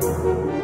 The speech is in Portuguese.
Música